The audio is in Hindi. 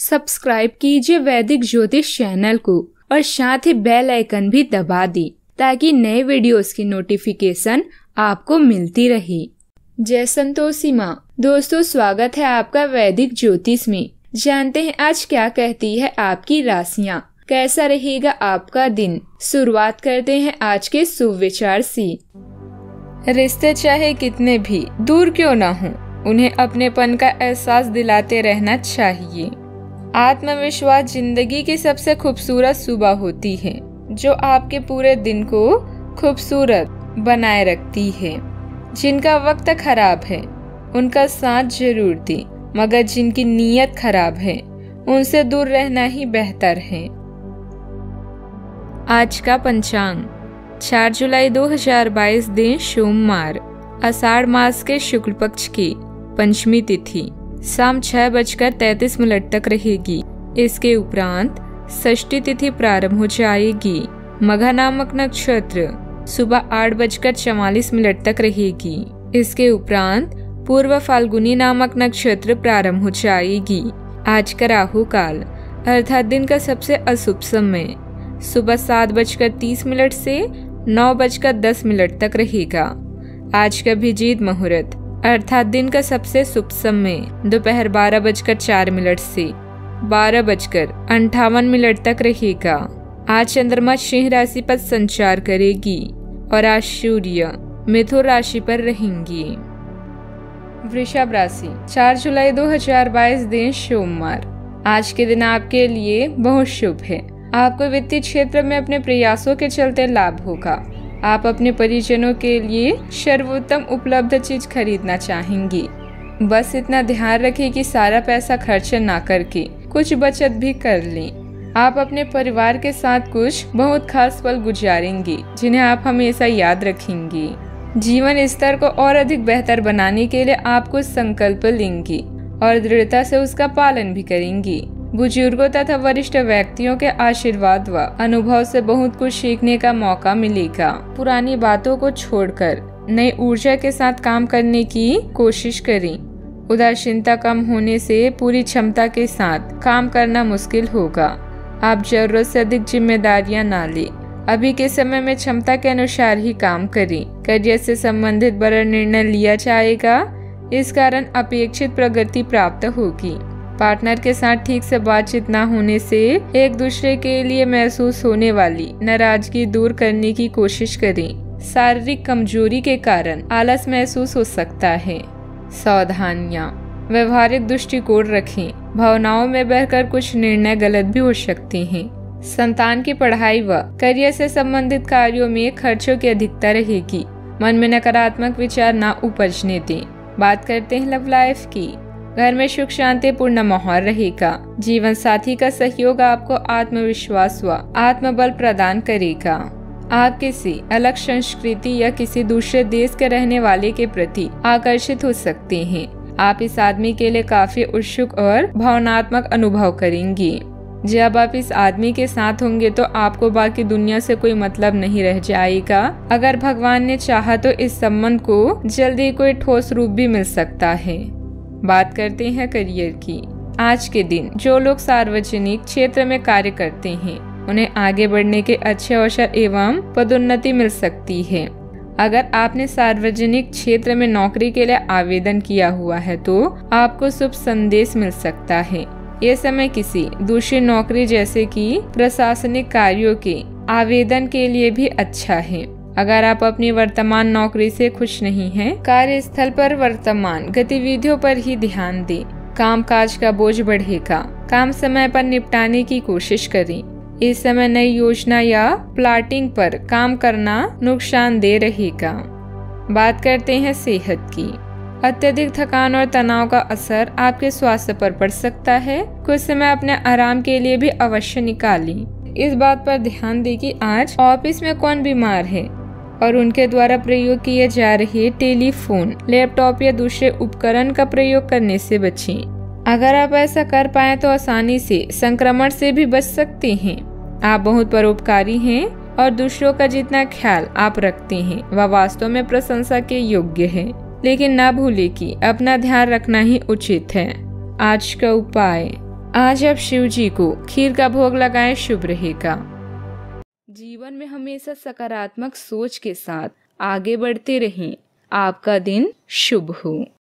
सब्सक्राइब कीजिए वैदिक ज्योतिष चैनल को और साथ ही बेल आइकन भी दबा दी ताकि नए वीडियोस की नोटिफिकेशन आपको मिलती रहे। जय संतोषी माँ। दोस्तों, स्वागत है आपका वैदिक ज्योतिष में। जानते हैं आज क्या कहती है आपकी राशियाँ। कैसा रहेगा आपका दिन? शुरुआत करते हैं आज के सुविचार से। रिश्ते चाहे कितने भी, दूर क्यों ना हो, उन्हें अपनेपन का एहसास दिलाते रहना चाहिए। आत्मविश्वास ज़िंदगी की सबसे खूबसूरत सुबह होती है, जो आपके पूरे दिन को खूबसूरत बनाए रखती है। जिनका वक्त खराब है, उनका साथ ज़रूर दी, मगर जिनकी नीयत खराब है, उनसे दूर रहना ही बेहतर है। आज का पंचांग 4 जुलाई 2022 दिन सोमवार, आषाढ़ मास के शुक्ल पक्ष की पंचमी तिथि। शाम छह बजकर तैतीस मिनट तक रहेगी। इसके उपरांत षष्ठी तिथि प्रारंभ हो जाएगी। मघा नामक नक्षत्र सुबह आठ बजकर चवालीस मिनट तक रहेगी। इसके उपरांत पूर्व फाल्गुनी नामक नक्षत्र प्रारंभ हो जाएगी। आज का राहु काल, अर्थात दिन का सबसे अशुभ समय, सुबह सात बजकर तीस मिनट से नौ बजकर दस मिनट तक रहेगा। आज का भिजीत मुहूर्त। अर्थात दिन का सबसे शुभ समय दोपहर बारह बजकर चार मिनट से बारह बजकर अंठावन मिनट तक रहेगा। आज चंद्रमा सिंह राशि पर संचार करेगी और आज सूर्य मिथुन राशि पर रहेंगी। वृषभ राशि 4 जुलाई 2022 दिन सोमवार। आज के दिन आपके लिए बहुत शुभ है। आपको वित्तीय क्षेत्र में अपने प्रयासों के चलते लाभ होगा। आप अपने परिजनों के लिए सर्वोत्तम उपलब्ध चीज़ खरीदना चाहेंगी। बस इतना ध्यान रखें कि सारा पैसा खर्च ना करके कुछ बचत भी कर लें। आप अपने परिवार के साथ कुछ बहुत खास पल गुजारेंगी, जिन्हें आप हमेशा याद रखेंगी। जीवन स्तर को और अधिक बेहतर बनाने के लिए आप कुछ संकल्प लेंगी और दृढ़ता से उसका पालन भी करेंगी। बुज़ुर्गों तथा वरिष्ठ व्यक्तियों के आशीर्वाद व अनुभव से बहुत कुछ सीखने का मौका मिलेगा। पुरानी बातों को छोड़कर नई ऊर्जा के साथ काम करने की कोशिश करें। उदासीनता कम होने से पूरी क्षमता के साथ काम करना मुश्किल होगा। आप ज़रूरत से अधिक जिम्मेदारियाँ ना लें। अभी के समय में क्षमता के अनुसार ही काम करें। करियर से संबंधित बड़ा निर्णय लिया जाएगा। इस कारण अपेक्षित प्रगति प्राप्त होगी। पार्टनर के साथ ठीक से बातचीत न होने से एक दूसरे के लिए महसूस होने वाली नाराज़गी दूर करने की कोशिश करें। शारीरिक कमज़ोरी के कारण आलस महसूस हो सकता है। सावधानियाँ। व्यवहारिक दृष्टिकोण रखें। भावनाओं में बहकर कुछ निर्णय गलत भी हो सकते हैं। संतान की पढ़ाई व करियर से संबंधित कार्यों में खर्चों की अधिकता रहेगी। मन में नकारात्मक विचार न उपजने दें। बात करते हैं लव लाइफ की। घर में सुख शांति पूर्ण माहौल रहेगा। जीवन साथी का सहयोग आपको आत्मविश्वास व आत्मबल प्रदान करेगा। आप किसी अलग संस्कृति या किसी दूसरे देश के रहने वाले के प्रति आकर्षित हो सकते हैं। आप इस आदमी के लिए काफ़ी उत्सुक और भावनात्मक अनुभव करेंगे। जब आप इस आदमी के साथ होंगे तो आपको बाकी दुनिया से कोई मतलब नहीं रह जाएगा। अगर भगवान ने चाहा तो इस संबंध को जल्दी कोई ठोस रूप भी मिल सकता है। बात करते हैं करियर की। आज के दिन, जो लोग सार्वजनिक क्षेत्र में कार्य करते हैं, उन्हें आगे बढ़ने के अच्छे अवसर एवं पदोन्नति मिल सकती है। अगर आपने सार्वजनिक क्षेत्र में नौकरी के लिए आवेदन किया हुआ है तो आपको शुभ संदेश मिल सकता है। ये समय किसी दूसरी नौकरी जैसे कि प्रशासनिक कार्यों के आवेदन के लिए भी अच्छा है। अगर आप अपनी वर्तमान नौकरी से खुश नहीं हैं, कार्यस्थल पर वर्तमान गतिविधियों पर ही ध्यान दें। काम काज का बोझ बढ़ेगा। काम समय पर निपटाने की कोशिश करें। इस समय नई योजना या प्लाटिंग पर काम करना नुकसानदेह रहेगा। बात करते हैं सेहत की। अत्यधिक थकान और तनाव का असर आपके स्वास्थ्य पर पड़ सकता है। कुछ समय अपने आराम के लिए भी अवश्य निकालें। इस बात पर ध्यान दें कि आज ऑफ़िस में कौन बीमार है। और उनके द्वारा प्रयोग किए जा रहे टेलीफोन, लैपटॉप या दूसरे उपकरण का प्रयोग करने से बचें। अगर आप ऐसा कर पाए तो आसानी से संक्रमण से भी बच सकते हैं। आप बहुत परोपकारी हैं और दूसरों का जितना ख्याल आप रखते हैं, वह वास्तव में प्रशंसा के योग्य है। लेकिन ना भूले कि अपना ध्यान रखना ही उचित है। आज का उपाय, आज आप शिव जी को खीर का भोग लगाएँ, शुभ रहेगा। जीवन में हमेशा सकारात्मक सोच के साथ आगे बढ़ते रहें। आपका दिन शुभ हो।